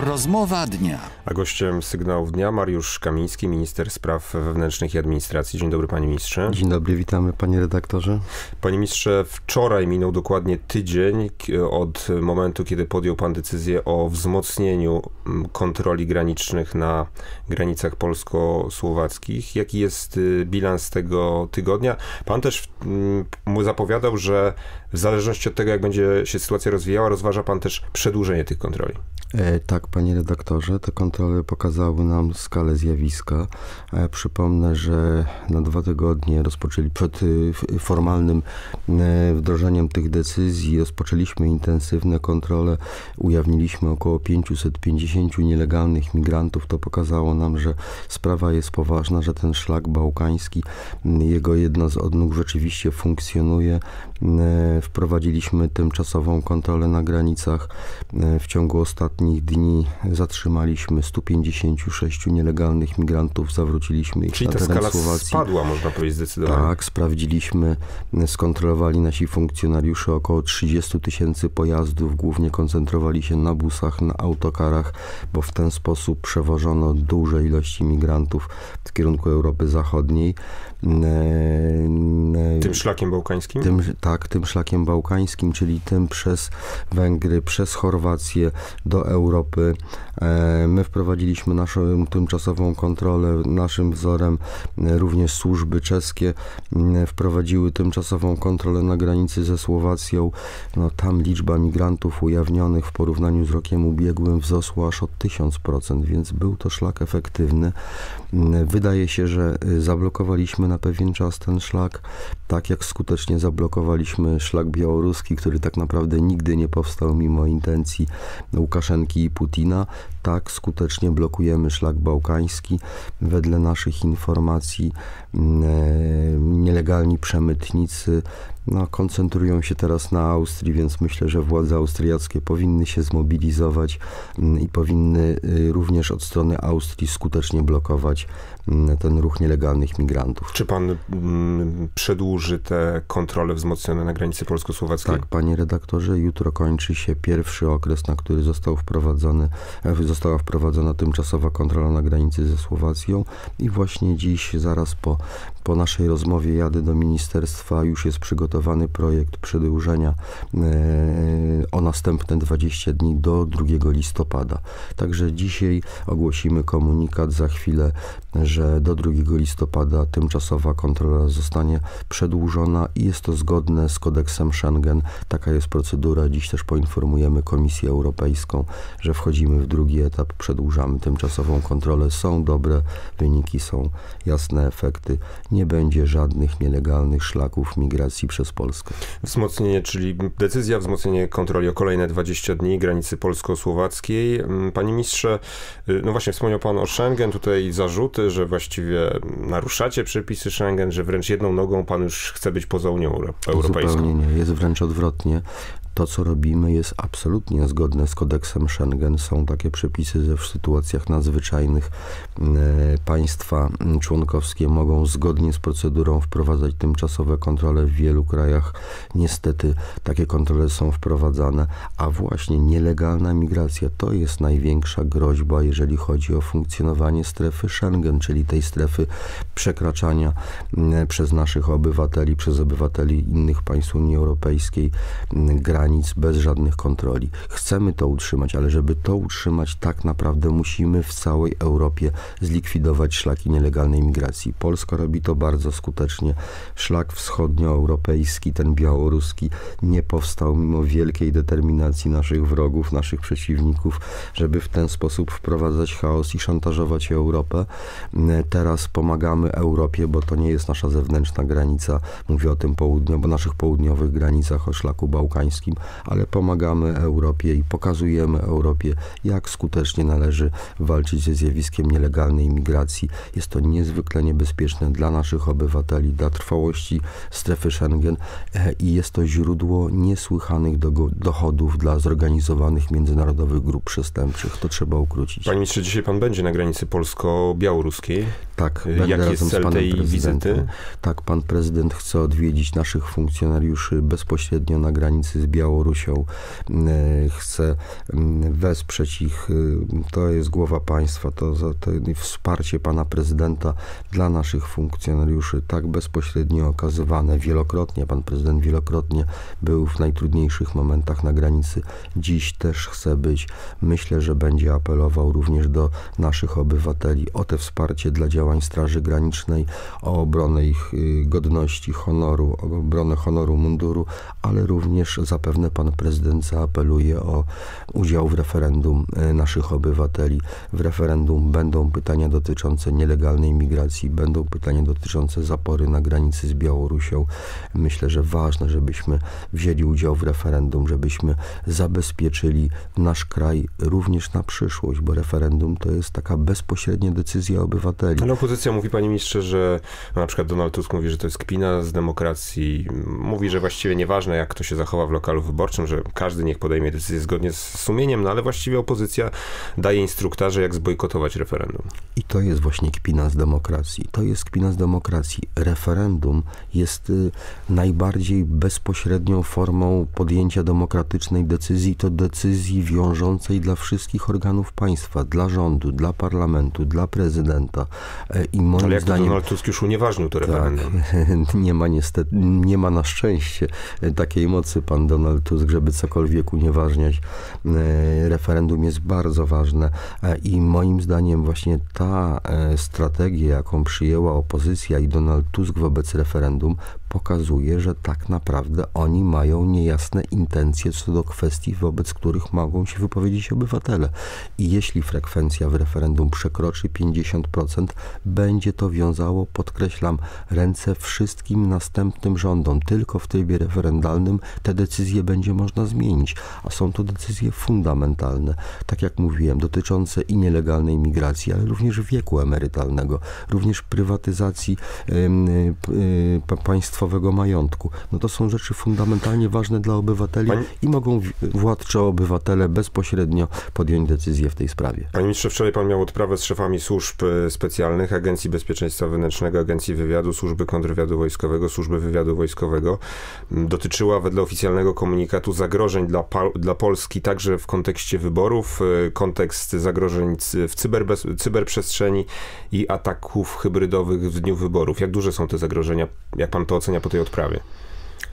Rozmowa dnia. A gościem sygnałów dnia Mariusz Kamiński, minister spraw wewnętrznych i administracji. Dzień dobry panie ministrze. Dzień dobry, witamy panie redaktorze. Panie ministrze, wczoraj minął dokładnie tydzień od momentu, kiedy podjął pan decyzję o wzmocnieniu mm, kontroli granicznych na granicach polsko-słowackich. Jaki jest y, bilans tego tygodnia? Pan też mm, mu zapowiadał, że w zależności od tego, jak będzie się sytuacja rozwijała, rozważa pan też przedłużenie tych kontroli. E, tak, panie redaktorze, te kontrole pokazały nam skalę zjawiska. E, przypomnę, że na dwa tygodnie rozpoczęli przed y, formalnym e, wdrożeniem tych decyzji rozpoczęliśmy intensywne kontrole. Ujawniliśmy około 550 nielegalnych migrantów. To pokazało nam, że sprawa jest poważna, że ten szlak bałkański, jego jedna z odnóg rzeczywiście funkcjonuje. E, wprowadziliśmy tymczasową kontrolę na granicach. E, w ciągu ostatnich dni zatrzymaliśmy 156 nielegalnych migrantów, zawróciliśmy ich Czyli na ta skala Słowacji. spadła, można powiedzieć, zdecydowanie. Tak, sprawdziliśmy, skontrolowali nasi funkcjonariusze około 30 tysięcy pojazdów, głównie koncentrowali się na busach, na autokarach, bo w ten sposób przewożono duże ilości migrantów w kierunku Europy Zachodniej. Tym szlakiem bałkańskim? Tym, tak, tym szlakiem bałkańskim, czyli tym przez Węgry, przez Chorwację do Europy. E, my wprowadziliśmy naszą tymczasową kontrolę, naszym wzorem również służby czeskie wprowadziły tymczasową kontrolę na granicy ze Słowacją. No, tam liczba migrantów ujawnionych w porównaniu z rokiem ubiegłym wzrosła aż o 1000%, więc był to szlak efektywny. Wydaje się, że zablokowaliśmy na pewien czas ten szlak, tak jak skutecznie zablokowaliśmy szlak białoruski, który tak naprawdę nigdy nie powstał mimo intencji Łukaszenki i Putina. Tak skutecznie blokujemy szlak bałkański. Wedle naszych informacji nielegalni przemytnicy no, koncentrują się teraz na Austrii, więc myślę, że władze austriackie powinny się zmobilizować i powinny y, również od strony Austrii skutecznie blokować ten ruch nielegalnych migrantów. Czy pan mm, przedłuży te kontrole wzmocnione na granicy polsko-słowackiej? Tak, panie redaktorze, jutro kończy się pierwszy okres, na który został wprowadzony, e, została wprowadzona tymczasowa kontrola na granicy ze Słowacją i właśnie dziś, zaraz po, po naszej rozmowie jadę do ministerstwa, już jest przygotowany projekt przedłużenia e, o następne 20 dni do 2 listopada. Także dzisiaj ogłosimy komunikat za chwilę, że do 2 listopada tymczasowa kontrola zostanie przedłużona i jest to zgodne z kodeksem Schengen. Taka jest procedura. Dziś też poinformujemy Komisję Europejską, że wchodzimy w drugi etap, przedłużamy tymczasową kontrolę. Są dobre wyniki, są jasne efekty. Nie będzie żadnych nielegalnych szlaków migracji przez Polskę. Wzmocnienie, czyli decyzja wzmocnienie kontroli o kolejne 20 dni granicy polsko-słowackiej. Mm, panie ministrze, y, no właśnie wspomniał pan o Schengen, tutaj zarzuty, że właściwie naruszacie przepisy Schengen, że wręcz jedną nogą pan już chce być poza Unią Europejską. Zupełnie nie, jest wręcz odwrotnie to, co robimy, jest absolutnie zgodne z kodeksem Schengen. Są takie przepisy, że w sytuacjach nadzwyczajnych e, państwa członkowskie mogą zgodnie z procedurą wprowadzać tymczasowe kontrole w wielu krajach. Niestety takie kontrole są wprowadzane, a właśnie nielegalna migracja to jest największa groźba, jeżeli chodzi o funkcjonowanie strefy Schengen, czyli tej strefy przekraczania przez naszych obywateli, przez obywateli innych państw Unii Europejskiej granic granic bez żadnych kontroli. Chcemy to utrzymać, ale żeby to utrzymać, tak naprawdę musimy w całej Europie zlikwidować szlaki nielegalnej migracji. Polska robi to bardzo skutecznie. Szlak wschodnioeuropejski, ten białoruski, nie powstał mimo wielkiej determinacji naszych wrogów, naszych przeciwników, żeby w ten sposób wprowadzać chaos i szantażować Europę. Teraz pomagamy Europie, bo to nie jest nasza zewnętrzna granica. Mówię o tym południu, bo naszych południowych granicach, o szlaku bałkańskim, ale pomagamy Europie i pokazujemy Europie, jak skutecznie należy walczyć ze zjawiskiem nielegalnej imigracji. Jest to niezwykle niebezpieczne dla naszych obywateli, dla trwałości strefy Schengen e, i jest to źródło niesłychanych dochodów dla zorganizowanych międzynarodowych grup przestępczych. To trzeba ukrócić. Panie ministrze, dzisiaj pan będzie na granicy polsko-białoruskiej? Tak, Y, będę Jaki razem jest z cel panem tej prezydentem. wizyty? Tak, pan prezydent chce odwiedzić naszych funkcjonariuszy bezpośrednio na granicy z Białorusią. E, Chce mm, wesprzeć ich. y, To jest głowa państwa, to, to wsparcie pana prezydenta dla naszych funkcjonariuszy, tak bezpośrednio okazywane wielokrotnie. Pan prezydent wielokrotnie był w najtrudniejszych momentach na granicy. Dziś też chce być. Myślę, że będzie apelował również do naszych obywateli o te wsparcie dla działań Straży Granicznej, o obronę ich y, godności, honoru, o obronę honoru munduru, ale również zapewne pan prezydent zaapeluje o udział w referendum y, naszych obywateli. W referendum będą pytania dotyczące nielegalnej migracji, będą pytania dotyczące zapory na granicy z Białorusią. Myślę, że ważne, żebyśmy wzięli udział w referendum, żebyśmy zabezpieczyli nasz kraj również na przyszłość, bo referendum to jest taka bezpośrednia decyzja obywateli. Ale opozycja mówi, panie ministrze, że na przykład Donald Tusk mówi, że to jest kpina z demokracji. Mówi, że właściwie nieważne, jak kto się zachowa w lokalu wyborczym, że każdy niech podejmie decyzję zgodnie z sumieniem, no ale właściwie opozycja daje instruktaże, jak zbojkotować referendum. I to jest właśnie kpina z demokracji. To jest kpina z demokracji. Referendum jest y, najbardziej bezpośrednią formą podjęcia demokratycznej decyzji. To decyzji wiążącej dla wszystkich organów państwa, dla rządu, dla parlamentu, dla prezydenta. E, I moim Ale jak zdaniem. Donald Tusk już unieważnił to referendum. Tak, nie ma niestety, nie ma na szczęście takiej mocy pan Donald Tusk, żeby cokolwiek unieważniać. E, Referendum jest bardzo ważne e, i moim zdaniem właśnie ta e, strategia, jaką przyjęła opozycja i Donald Tusk wobec referendum, pokazuje, że tak naprawdę oni mają niejasne intencje co do kwestii, wobec których mogą się wypowiedzieć obywatele. I jeśli frekwencja w referendum przekroczy 50%, będzie to wiązało, podkreślam, ręce wszystkim następnym rządom. Tylko w trybie referendalnym te decyzje będzie można zmienić, a są to decyzje fundamentalne, tak jak mówiłem, dotyczące i nielegalnej migracji, ale również wieku emerytalnego, również prywatyzacji ym, y, y, pa- państwowego majątku. No to są rzeczy fundamentalnie ważne dla obywateli Pani- i mogą władcze obywatele bezpośrednio podjąć decyzję w tej sprawie. Panie ministrze, wczoraj pan miał odprawę z szefami służb e, specjalnych, Agencji Bezpieczeństwa Wewnętrznego, Agencji Wywiadu, Służby Kontrwywiadu Wojskowego, Służby Wywiadu Wojskowego. M, Dotyczyła wedle oficjalnego komunikatu zagrożeń dla, dla Polski, także w kontekście wyborów, e, kontekst zagrożeń w cyberbez- cyberprzestrzeni i ataków hybrydowych w dniu wyborów. Jak duże są te zagrożenia? Jak pan to ocenia po tej odprawie?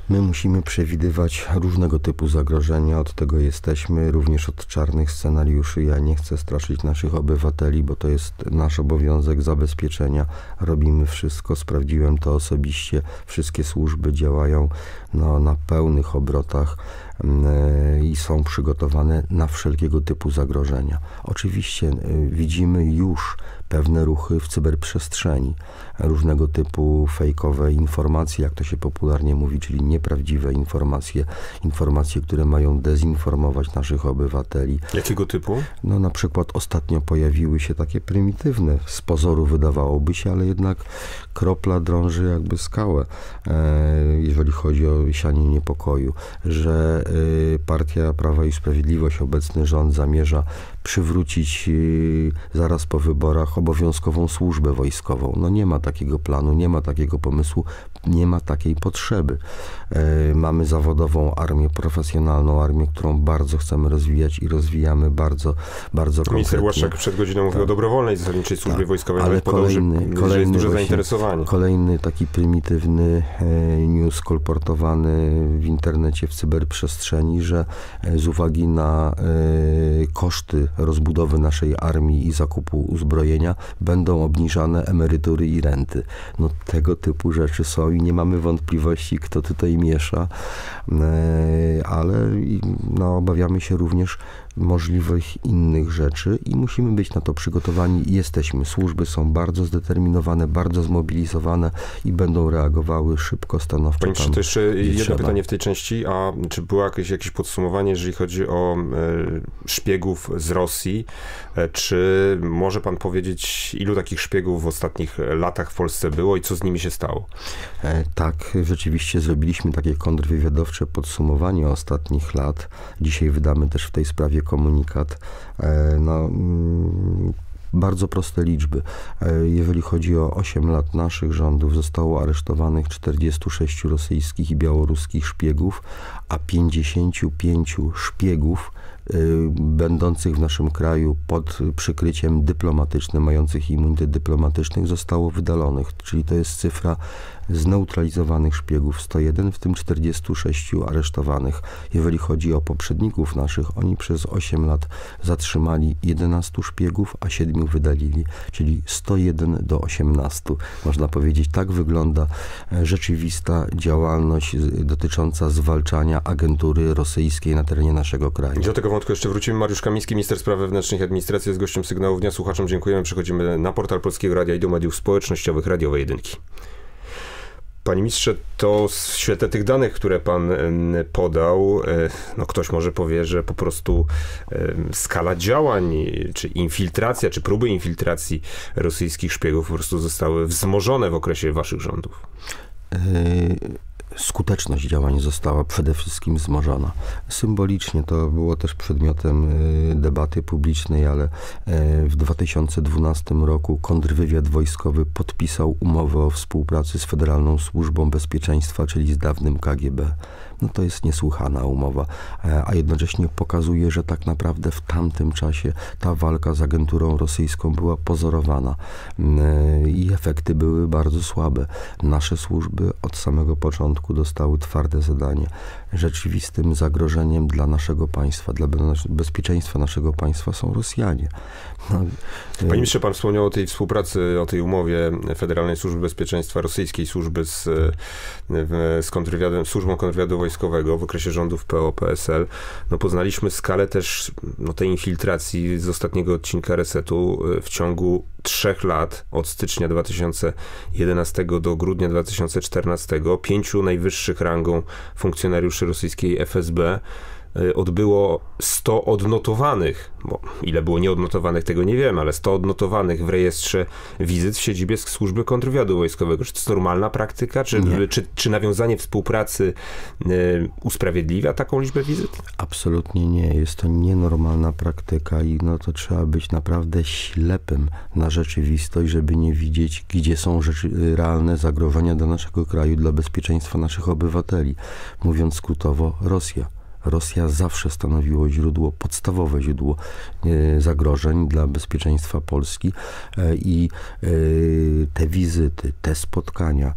My musimy przewidywać różnego typu zagrożenia, od tego jesteśmy, również od czarnych scenariuszy. Ja nie chcę straszyć naszych obywateli, bo to jest nasz obowiązek zabezpieczenia. Robimy wszystko, sprawdziłem to osobiście. Wszystkie służby działają no, na pełnych obrotach mm, i są przygotowane na wszelkiego typu zagrożenia. Oczywiście y, widzimy już pewne ruchy w cyberprzestrzeni, różnego typu fejkowe informacje, jak to się popularnie mówi, czyli nieprawdziwe informacje, informacje, które mają dezinformować naszych obywateli. Jakiego typu? No na przykład ostatnio pojawiły się takie prymitywne, z pozoru wydawałoby się, ale jednak kropla drąży jakby skałę, e, jeżeli chodzi o sianie niepokoju, że e, Partia Prawa i Sprawiedliwość, obecny rząd zamierza przywrócić e, zaraz po wyborach obowiązkową służbę wojskową. No nie ma takiego planu, nie ma takiego pomysłu, nie ma takiej potrzeby. E, Mamy zawodową armię, profesjonalną armię, którą bardzo chcemy rozwijać i rozwijamy bardzo, bardzo Minister konkretnie. Błaszczak przed godziną mówił o dobrowolnej zasadniczej służbie Tak, wojskowej, ale kolejny- że jest kolejny duże właśnie- zainteresowanie. Kolejny taki prymitywny e, news kolportowany w internecie, w cyberprzestrzeni, że e, z uwagi na koszty rozbudowy naszej armii i zakupu uzbrojenia będą obniżane emerytury i renty. No tego typu rzeczy są i nie mamy wątpliwości, kto tutaj miesza, e, ale no, obawiamy się również możliwych innych rzeczy i musimy być na to przygotowani jesteśmy. Służby są bardzo zdeterminowane, bardzo zmobilizowane i będą reagowały szybko, stanowczo. Panie tam, to jeszcze jedno trzeba. pytanie w tej części, a czy było jakieś, jakieś podsumowanie, jeżeli chodzi o e, szpiegów z Rosji? E, czy może pan powiedzieć, ilu takich szpiegów w ostatnich latach w Polsce było i co z nimi się stało? E, Tak, rzeczywiście zrobiliśmy takie kontrwywiadowcze podsumowanie ostatnich lat. Dzisiaj wydamy też w tej sprawie komunikat. E, mm, Bardzo proste liczby. E, jeżeli chodzi o 8 lat naszych rządów, zostało aresztowanych 46 rosyjskich i białoruskich szpiegów, a 55 szpiegów Y, będących w naszym kraju pod przykryciem dyplomatycznym, mających immunitet dyplomatycznych, zostało wydalonych. Czyli to jest cyfra zneutralizowanych szpiegów 101, w tym 46 aresztowanych. Jeżeli chodzi o poprzedników naszych, oni przez 8 lat zatrzymali 11 szpiegów, a 7 wydalili, czyli 101 do 18. Można powiedzieć, tak wygląda e, rzeczywista działalność dotycząca zwalczania agentury rosyjskiej na terenie naszego kraju. Do tego wątku jeszcze wrócimy. Mariusz Kamiński, minister spraw wewnętrznych i administracji jest gościem sygnałów dnia. Słuchaczom dziękujemy. Przechodzimy na portal Polskiego Radia i do mediów społecznościowych Radiowej Jedynki. Panie ministrze, to w świetle tych danych, które pan podał, e, no ktoś może powie, że po prostu skala działań, czy infiltracja, czy próby infiltracji rosyjskich szpiegów po prostu zostały wzmożone w okresie waszych rządów. Skuteczność działań została przede wszystkim wzmożona. Symbolicznie to było też przedmiotem y, debaty publicznej, ale y, w 2012 roku kontrwywiad wojskowy podpisał umowę o współpracy z Federalną Służbą Bezpieczeństwa, czyli z dawnym KGB no to jest niesłychana umowa, a jednocześnie pokazuje, że tak naprawdę w tamtym czasie ta walka z agenturą rosyjską była pozorowana e, i efekty były bardzo słabe. Nasze służby od samego początku dostały twarde zadanie. Rzeczywistym zagrożeniem dla naszego państwa, dla bezpieczeństwa naszego państwa są Rosjanie. No, Panie ministrze, pan wspomniał o tej współpracy, o tej umowie Federalnej Służby Bezpieczeństwa, rosyjskiej służby z, z kontrwywiadem, służbą kontrwywiadu wojskowego w okresie rządów PO-PSL. No, poznaliśmy skalę też no, tej infiltracji z ostatniego odcinka Resetu e, w ciągu trzech lat, od stycznia 2011 do grudnia 2014, pięciu najwyższych rangą funkcjonariuszy rosyjskiej FSB odbyło 100 odnotowanych, bo ile było nieodnotowanych tego nie wiem, ale 100 odnotowanych w rejestrze wizyt w siedzibie służby kontrwywiadu wojskowego. Czy to jest normalna praktyka? Czy, czy, czy, nawiązanie współpracy y, usprawiedliwia taką liczbę wizyt? Absolutnie nie. Jest to nienormalna praktyka i no to trzeba być naprawdę ślepym na rzeczywistość, żeby nie widzieć, gdzie są rzeczy, realne zagrożenia dla naszego kraju, dla bezpieczeństwa naszych obywateli. Mówiąc skrótowo, Rosja. Rosja zawsze stanowiło źródło, podstawowe źródło e, zagrożeń dla bezpieczeństwa Polski e, i e, te wizyty, te spotkania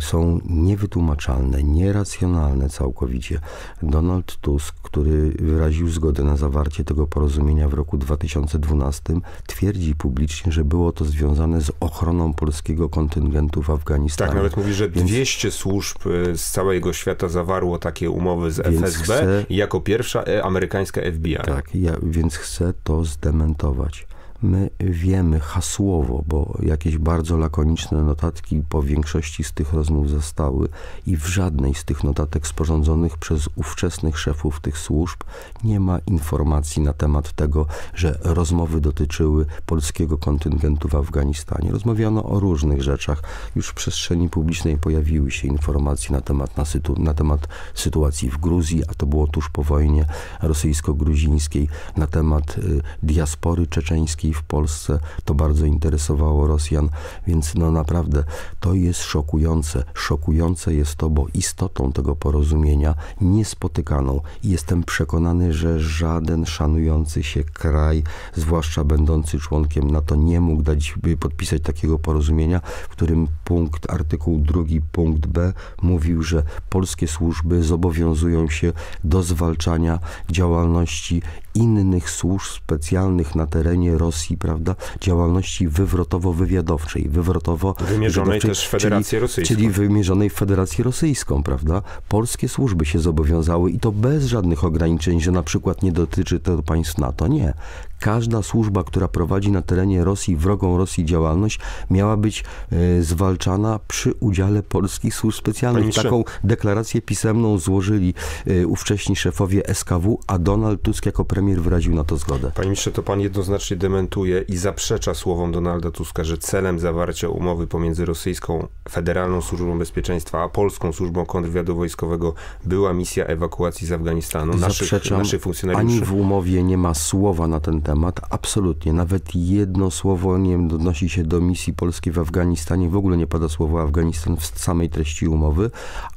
są niewytłumaczalne, nieracjonalne całkowicie. Donald Tusk, który wyraził zgodę na zawarcie tego porozumienia w roku 2012, twierdzi publicznie, że było to związane z ochroną polskiego kontyngentu w Afganistanie. Tak, nawet mówi, że 200 służb z całego świata zawarło takie umowy z FSB jako pierwsza e, amerykańska FBI. Tak, ja, więc chcę to zdementować. My wiemy hasłowo, bo jakieś bardzo lakoniczne notatki po większości z tych rozmów zostały i w żadnej z tych notatek sporządzonych przez ówczesnych szefów tych służb nie ma informacji na temat tego, że rozmowy dotyczyły polskiego kontyngentu w Afganistanie. Rozmawiano o różnych rzeczach. Już w przestrzeni publicznej pojawiły się informacje na temat, na, sytu, na temat sytuacji w Gruzji, a to było tuż po wojnie rosyjsko-gruzińskiej, na temat y, diaspory czeczeńskiej w Polsce. To bardzo interesowało Rosjan, więc no naprawdę to jest szokujące. Szokujące jest to, bo istotą tego porozumienia niespotykaną jestem przekonany, że żaden szanujący się kraj, zwłaszcza będący członkiem NATO, nie mógł dać, podpisać takiego porozumienia, w którym punkt, artykuł drugi, punkt B mówił, że polskie służby zobowiązują się do zwalczania działalności innych służb specjalnych na terenie Rosji, prawda, działalności wywrotowo-wywiadowczej, wywrotowo wymierzonej też w Federację czyli, Rosyjską. Czyli wymierzonej w Federację Rosyjską, prawda? Polskie służby się zobowiązały i to bez żadnych ograniczeń, że na przykład nie dotyczy to państw NATO. Nie. Każda służba, która prowadzi na terenie Rosji, wrogą Rosji działalność, miała być y, zwalczana przy udziale polskich służb specjalnych. Taką deklarację pisemną złożyli y, ówcześni szefowie SKW, a Donald Tusk jako premier premier wyraził na to zgodę. Panie ministrze, to pan jednoznacznie dementuje i zaprzecza słowom Donalda Tuska, że celem zawarcia umowy pomiędzy rosyjską Federalną Służbą Bezpieczeństwa a polską Służbą Kontrwywiadu Wojskowego była misja ewakuacji z Afganistanu naszych, naszych funkcjonariuszy. Ani w umowie nie ma słowa na ten temat, absolutnie. Nawet jedno słowo nie odnosi się do misji polskiej w Afganistanie. W ogóle nie pada słowo Afganistan w samej treści umowy,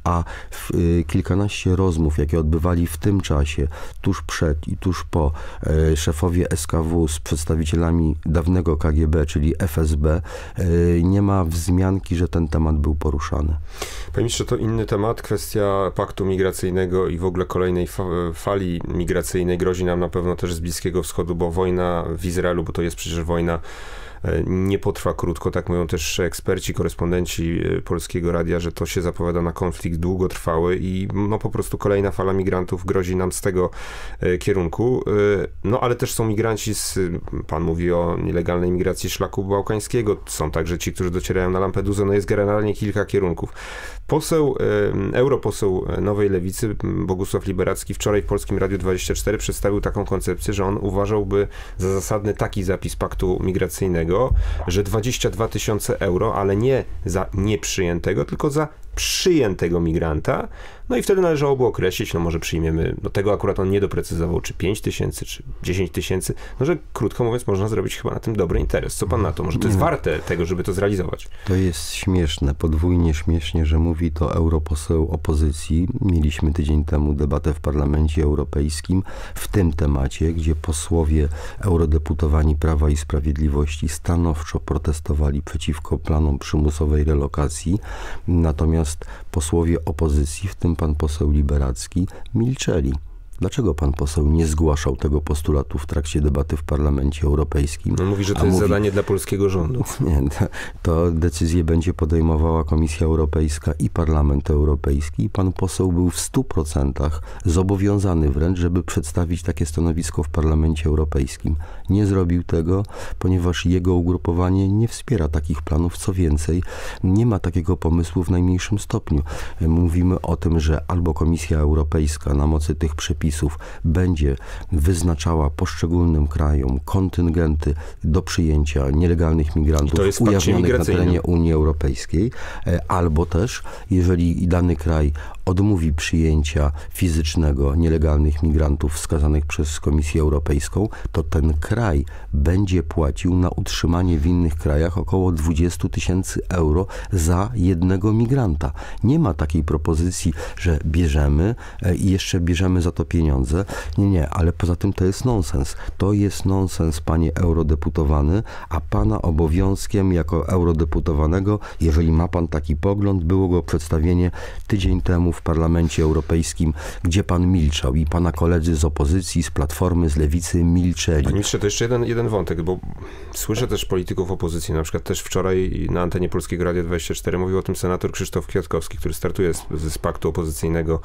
a w, y, kilkanaście rozmów, jakie odbywali w tym czasie, tuż przed i tuż po, y, szefowie SKW z przedstawicielami dawnego KGB, czyli FSB, y, nie ma wzmianki, że ten temat był poruszany. Panie ministrze, to inny temat, kwestia paktu migracyjnego i w ogóle kolejnej fa fali migracyjnej grozi nam na pewno też z Bliskiego Wschodu, bo wojna w Izraelu, bo to jest przecież wojna E, nie potrwa krótko, tak mówią też eksperci, korespondenci e, Polskiego Radia, że to się zapowiada na konflikt długotrwały i no po prostu kolejna fala migrantów grozi nam z tego e, kierunku. No ale też są migranci z, pan mówi o nielegalnej migracji szlaku bałkańskiego, są także ci, którzy docierają na Lampedusę, no jest generalnie kilka kierunków. Poseł, europoseł Nowej Lewicy, Bogusław Liberacki, wczoraj w Polskim Radiu 24 przedstawił taką koncepcję, że on uważałby za zasadny taki zapis paktu migracyjnego, że 22 tysiące euro, ale nie za nieprzyjętego, tylko za przyjętego migranta, no i wtedy należałoby określić, no może przyjmiemy, no tego akurat on nie doprecyzował, czy 5 tysięcy, czy 10 tysięcy, no że krótko mówiąc można zrobić chyba na tym dobry interes. Co pan na to? Może to jest warte tego, żeby to zrealizować? To jest śmieszne, podwójnie śmiesznie, że mówi to europoseł opozycji. Mieliśmy tydzień temu debatę w Parlamencie Europejskim w tym temacie, gdzie posłowie eurodeputowani Prawa i Sprawiedliwości stanowczo protestowali przeciwko planom przymusowej relokacji, natomiast posłowie opozycji, w tym pan poseł Liberacki milczeli. Dlaczego pan poseł nie zgłaszał tego postulatu w trakcie debaty w Parlamencie Europejskim? No mówi, że to jest mówi, zadanie dla polskiego rządu. Nie, to decyzję będzie podejmowała Komisja Europejska i Parlament Europejski. Pan poseł był w 100% zobowiązany wręcz, żeby przedstawić takie stanowisko w Parlamencie Europejskim. Nie zrobił tego, ponieważ jego ugrupowanie nie wspiera takich planów. Co więcej, nie ma takiego pomysłu w najmniejszym stopniu. Mówimy o tym, że albo Komisja Europejska na mocy tych przepisów przepisów będzie wyznaczała poszczególnym krajom kontyngenty do przyjęcia nielegalnych migrantów ujawnionych na terenie Unii Europejskiej, e, albo też, jeżeli dany kraj odmówi przyjęcia fizycznego nielegalnych migrantów wskazanych przez Komisję Europejską, to ten kraj będzie płacił na utrzymanie w innych krajach około 20 tysięcy euro za jednego migranta. Nie ma takiej propozycji, że bierzemy e, i jeszcze bierzemy za to pieniądze. Nie, nie, ale poza tym to jest nonsens. To jest nonsens, panie eurodeputowany, a pana obowiązkiem jako eurodeputowanego, jeżeli ma pan taki pogląd, było go przedstawienie tydzień temu w Parlamencie Europejskim, gdzie pan milczał i pana koledzy z opozycji, z Platformy, z Lewicy milczeli. Panie ministrze, to jeszcze jeden, jeden wątek, bo słyszę też polityków opozycji, na przykład też wczoraj na antenie Polskiego Radia 24 mówił o tym senator Krzysztof Kwiatkowski, który startuje z, z paktu opozycyjnego,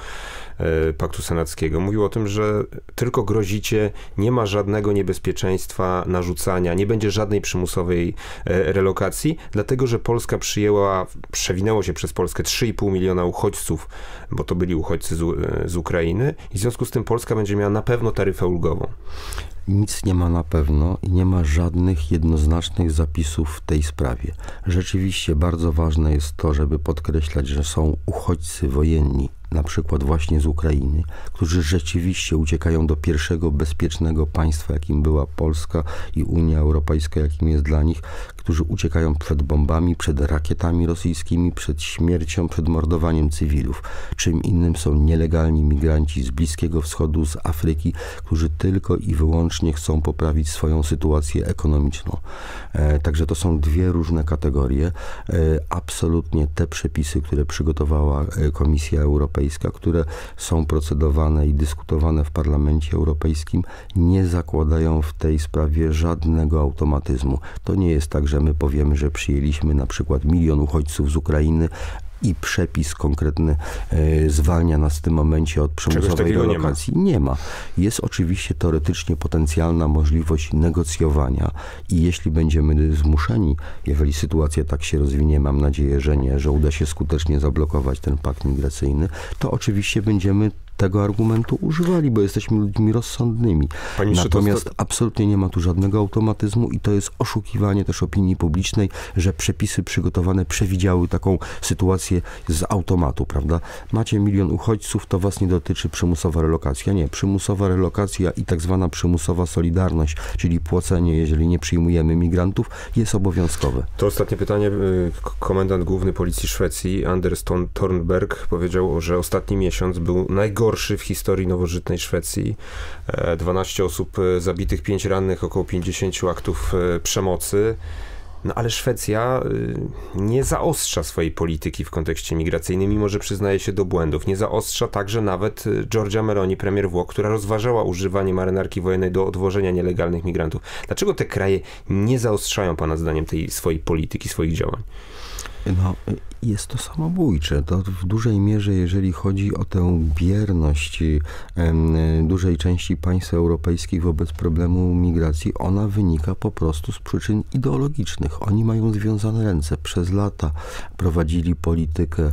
paktu senackiego. Mówił o tym, że tylko grozicie, nie ma żadnego niebezpieczeństwa narzucania, nie będzie żadnej przymusowej e, relokacji, dlatego że Polska przyjęła, przewinęło się przez Polskę 3,5 miliona uchodźców, bo to byli uchodźcy z, z Ukrainy i w związku z tym Polska będzie miała na pewno taryfę ulgową. Nic nie ma na pewno i nie ma żadnych jednoznacznych zapisów w tej sprawie. Rzeczywiście bardzo ważne jest to, żeby podkreślać, że są uchodźcy wojenni, na przykład właśnie z Ukrainy, którzy rzeczywiście uciekają do pierwszego bezpiecznego państwa, jakim była Polska i Unia Europejska, jakim jest dla nich, którzy uciekają przed bombami, przed rakietami rosyjskimi, przed śmiercią, przed mordowaniem cywilów. Czym innym są nielegalni migranci z Bliskiego Wschodu, z Afryki, którzy tylko i wyłącznie chcą poprawić swoją sytuację ekonomiczną. E, także to są dwie różne kategorie. E, absolutnie te przepisy, które przygotowała e, Komisja Europejska, które są procedowane i dyskutowane w Parlamencie Europejskim, nie zakładają w tej sprawie żadnego automatyzmu. To nie jest tak, że my powiemy, że przyjęliśmy na przykład milion uchodźców z Ukrainy, i przepis konkretny e, zwalnia nas w tym momencie od przymusowej relokacji. Nie ma. nie ma. Jest oczywiście teoretycznie potencjalna możliwość negocjowania i jeśli będziemy zmuszeni, jeżeli sytuacja tak się rozwinie, mam nadzieję, że nie, że uda się skutecznie zablokować ten pakt migracyjny, to oczywiście będziemy tego argumentu używali, bo jesteśmy ludźmi rozsądnymi. Panie Natomiast to... absolutnie nie ma tu żadnego automatyzmu i to jest oszukiwanie też opinii publicznej, że przepisy przygotowane przewidziały taką sytuację z automatu, prawda? Macie milion uchodźców, to was nie dotyczy przymusowa relokacja. Nie, przymusowa relokacja i tak zwana przymusowa solidarność, czyli płacenie, jeżeli nie przyjmujemy migrantów, jest obowiązkowe. To ostatnie pytanie. Y, komendant główny policji Szwecji, Anders Thornberg, powiedział, że ostatni miesiąc był najgorszy w historii nowożytnej Szwecji. 12 e, osób e, zabitych, 5 rannych, około 50 aktów e, przemocy. No ale Szwecja nie zaostrza swojej polityki w kontekście migracyjnym, mimo że przyznaje się do błędów. Nie zaostrza także nawet Giorgia Meloni, premier Włoch, która rozważała używanie marynarki wojennej do odwożenia nielegalnych migrantów. Dlaczego te kraje nie zaostrzają, Pana zdaniem, tej swojej polityki, swoich działań? No, jest to samobójcze. To w dużej mierze, jeżeli chodzi o tę bierność dużej części państw europejskich wobec problemu migracji, ona wynika po prostu z przyczyn ideologicznych. Oni mają związane ręce. Przez lata prowadzili politykę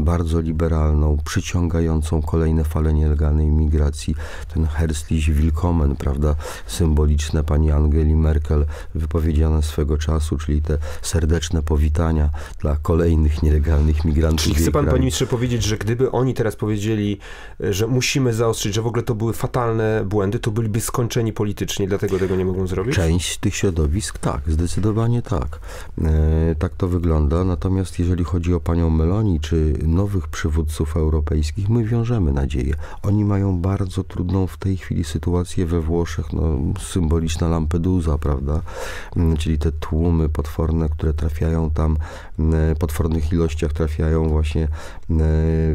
bardzo liberalną, przyciągającą kolejne fale nielegalnej migracji. Ten Herzlich Willkommen, prawda, symboliczne pani Angeli Merkel wypowiedziane swego czasu, czyli te serdeczne powitania dla dla kolejnych nielegalnych migrantów. Czyli chce pan, panie ministrze, powiedzieć, że gdyby oni teraz powiedzieli, że musimy zaostrzyć, że w ogóle to były fatalne błędy, to byliby skończeni politycznie, dlatego tego nie mogą zrobić? Część tych środowisk tak, zdecydowanie tak. E, tak to wygląda. Natomiast jeżeli chodzi o panią Meloni, czy nowych przywódców europejskich, my wiążemy nadzieję. Oni mają bardzo trudną w tej chwili sytuację we Włoszech, no, symboliczna Lampedusa, prawda? Mm, czyli te tłumy potworne, które trafiają tam e, potwornych ilościach trafiają właśnie e,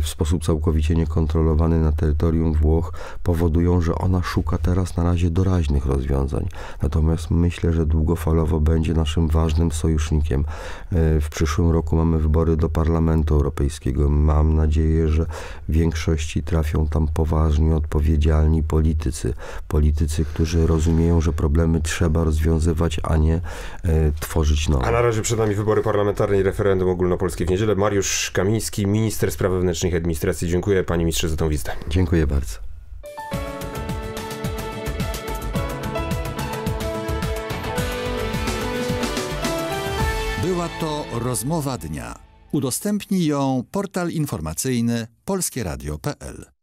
w sposób całkowicie niekontrolowany na terytorium Włoch, powodują, że ona szuka teraz na razie doraźnych rozwiązań. Natomiast myślę, że długofalowo będzie naszym ważnym sojusznikiem. E, w przyszłym roku mamy wybory do Parlamentu Europejskiego. Mam nadzieję, że w większości trafią tam poważni, odpowiedzialni politycy. Politycy, którzy rozumieją, że problemy trzeba rozwiązywać, a nie e, tworzyć nowe. A na razie przed nami wybory parlamentarne i referendum referendum ogólnopolskie w niedzielę. Mariusz Kamiński, minister spraw wewnętrznych i administracji. Dziękuję panie ministrze za tą wizytę. Dziękuję bardzo. Była to rozmowa dnia. Udostępnij ją portal informacyjny polskieradio.pl.